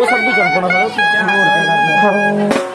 我操你没讲过了他不讲了